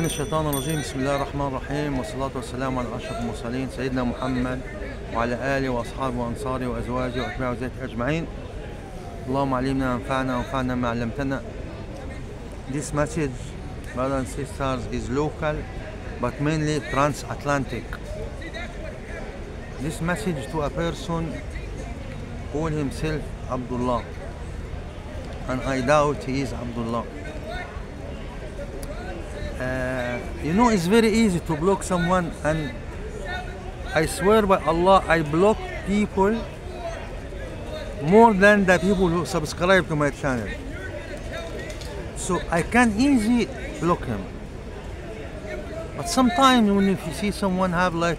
من الشيطان الرجيم. بسم الله الرحمن الرحيم والصلاة والسلام على أشرف المرسلين سيدنا محمد وعلى آله وأصحابه وأنصاره وأزواجه وأتباعه وزيته أجمعين. اللهم علمنا وانفعنا وانفعنا ما علمتنا. This message brothers and sisters is local but mainly transatlantic. This message to a person call himself Abdullah and I doubt he is Abdullah. Uh, you know, it's very easy to block someone, and I swear by Allah, I block people more than the people who subscribe to my channel. So I can easily block him. But sometimes when if you see someone have like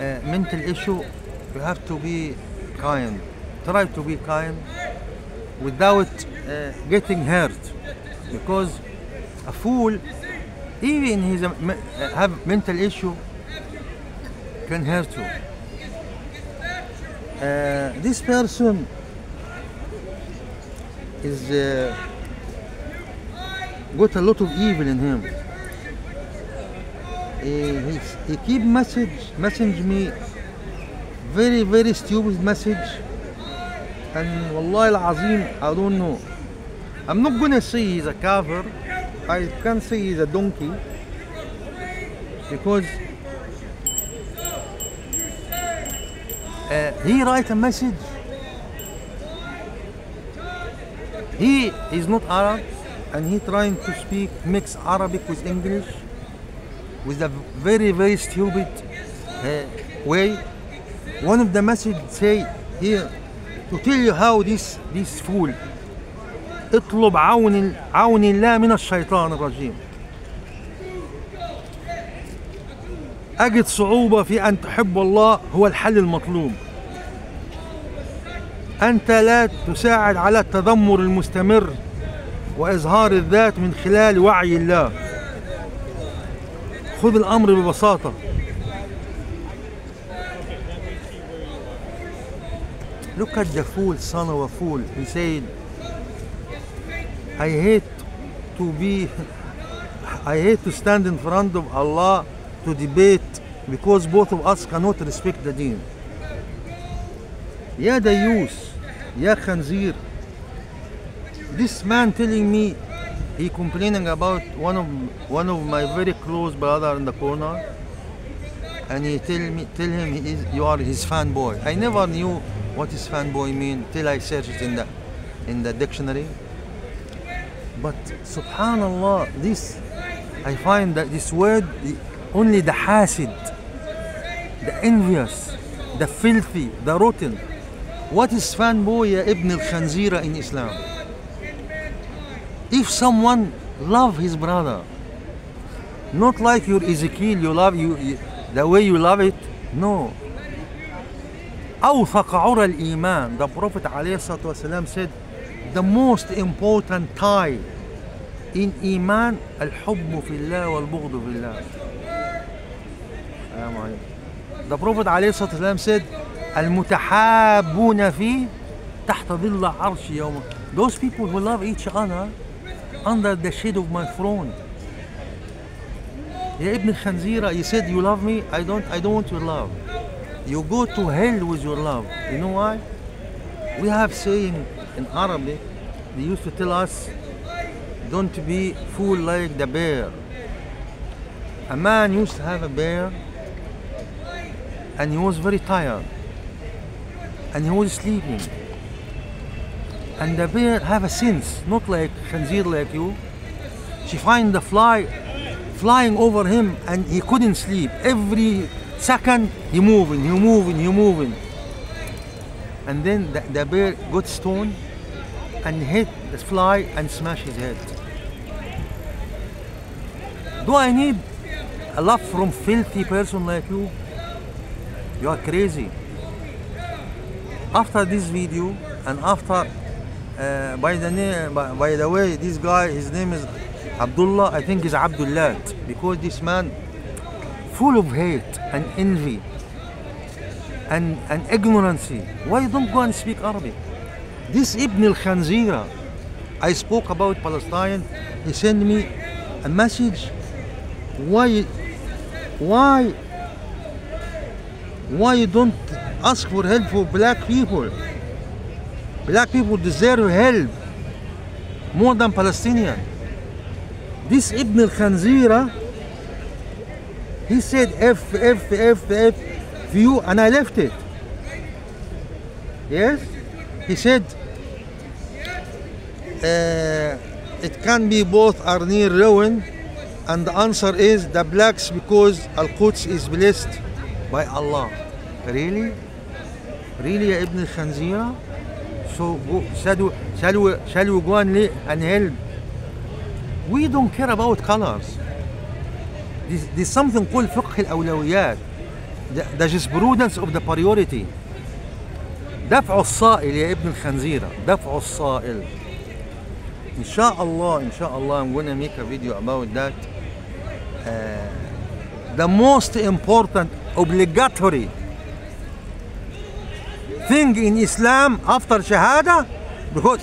a mental issue, you have to be kind. Try to be kind without uh, getting hurt, because a fool even he's a, me- have mental issue can hurt you. Uh, this person is uh, got a lot of evil in him. He, he's- he keep message message me very very stupid message and والله العظيم I don't know I'm not gonna say he's a kafir I can say he's a donkey because uh, he write a message. He is not Arab and he trying to speak mix Arabic with English with a very very stupid uh, way. One of the message say here to tell you how this this fool اطلب عون عون الله من الشيطان الرجيم. أجد صعوبة في أن تحب الله هو الحل المطلوب. أنت لا تساعد على التذمر المستمر وإظهار الذات من خلال وعي الله. خذ الأمر ببساطة. Look at the fool, son of a fool. He said, I hate to be, I hate to stand in front of Allah to debate because both of us cannot respect the deen. يا ديوس يا خنزير This man telling me he complaining about one of one of my very close brother in the corner and he tell me tell him he is, you are his fanboy. I never knew what is fanboy mean till I searched it in the in the dictionary. But subhanallah, this I find that this word only the hasid, the envious, the filthy, the rotten. What is fanboy ya ibn al khanzira in Islam? If someone love his brother, not like your Ezekiel, you love you, you the way you love it, no. أوثق عرى الإيمان the Prophet عليه الصلاة والسلام said the most important tie in إيمان الحب في الله والبغض في الله السلام عليكم. The Prophet عليه الصلاة والسلام said المتحابون فيه تحت ظل عرش يوم Those people who love each other under the shade of my throne يا ابن الخنزيرة you said you love me I don't I don't want your love you go to hell with your love you know why we have saying in Arabic they used to tell us don't be fool like the bear. A man used to have a bear and he was very tired and he was sleeping. And the bear have a sense not like khanzir like you. She find the fly flying over him and he couldn't sleep. Every second he moving he moving he moving. And then the, the bear got stoned and hit the fly and smash his head. Do i need a love from filthy person like you? You are crazy. After this video and after uh, by the name by, by the way this guy his name is abdullah i think is abdullah because this man full of hate and envy and, and ignorancy why don't go and speak arabic this ibn al-khanzira i spoke about palestine. He sent me a message. Why why why you don't ask for help for black people? Black people deserve help more than palestinian. This ibn al-khanzira he said f f f f view and i left it. Yes he said uh, it can be both are near ruin and the answer is the blacks because Al-Quds is blessed by Allah. Really? Really يا ابن الخنزيرة? So go, shall, shall, we, shall we go and, and help? We don't care about colors. There's something called فقه الأولويات. The, the jurisprudence of the priority. دفع الصائل يا ابن الخنزيرة دفع الصائل إن شاء الله إن شاء الله I'm gonna make a video about that uh, the most important obligatory thing in Islam after Shahada because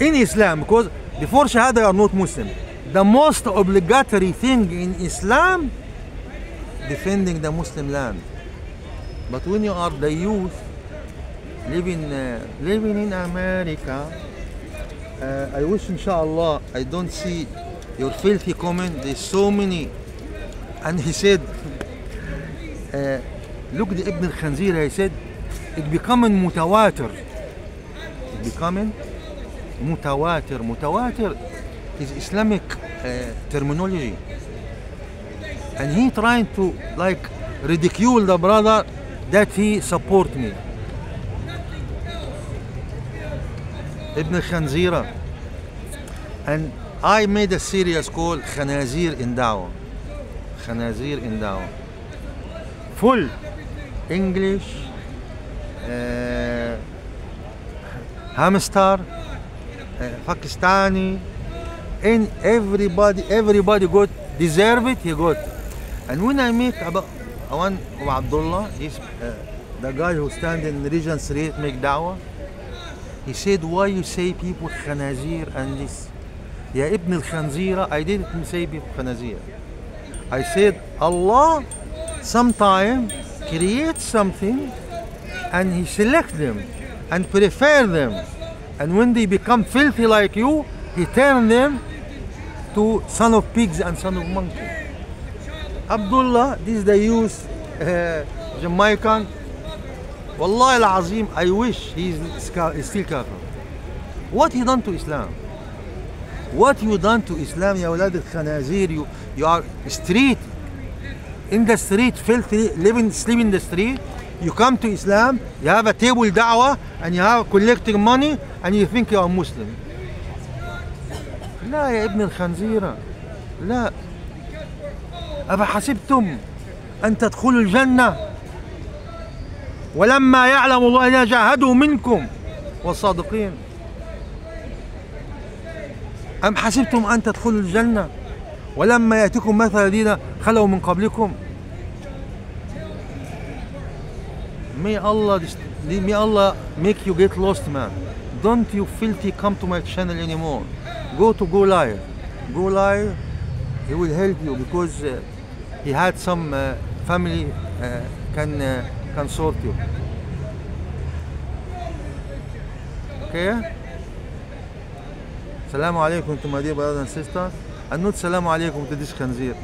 in Islam because before Shahada you are not Muslim the most obligatory thing in Islam defending the Muslim land but when you are the youth living uh, living in America uh, I wish inshallah I don't see your filthy comment there's so many and he said uh, look the Ibn al-Khanzir he said it becoming mutawatir it becoming mutawatir mutawatir is Islamic uh, terminology and he trying to like ridicule the brother that he support me Ibn Khanzira and I made a series called Khanazir in Dawah Khanazir in Dawah full English uh, hamster uh, Pakistani and everybody everybody got deserve it he got and when I meet about one of Abdullah he's uh, the guy who stand in region 3 make dawah He said, why you say people khanazir and this? Ya Ibn al-Khanzira, I didn't say people khanazir. I said, Allah sometime creates something and he selects them and prefer them. And when they become filthy like you, he turns them to son of pigs and son of monkey. Abdullah, this they use uh, Jamaican والله العظيم اي ويش هي ستيل كافر وات هي دان تو اسلام وات يو دان تو اسلام يا أولاد الخنازير؟ يو You are street in the street filth living sleep in the street you come to Islam you have a table دعوه and you have collecting money and you think you are Muslim لا يا ابن الخنزيره لا. أفحسبتم أن تدخلوا الجنة؟ ولما يعلم الله الذين جاهدوا منكم والصادقين أم حسبتم أن تدخلوا الجنة ولما يأتكم مثل الذين خلوا من قبلكم May Allah, may Allah make you get lost man Don't you filthy come to my channel anymore Go to Go Live Go Live He will help you because uh, he had some uh, family uh, can uh, كونسورتيوم أوكي؟ السلام عليكم أنتم هذه براذر اند النوت السلام عليكم تديش خنزير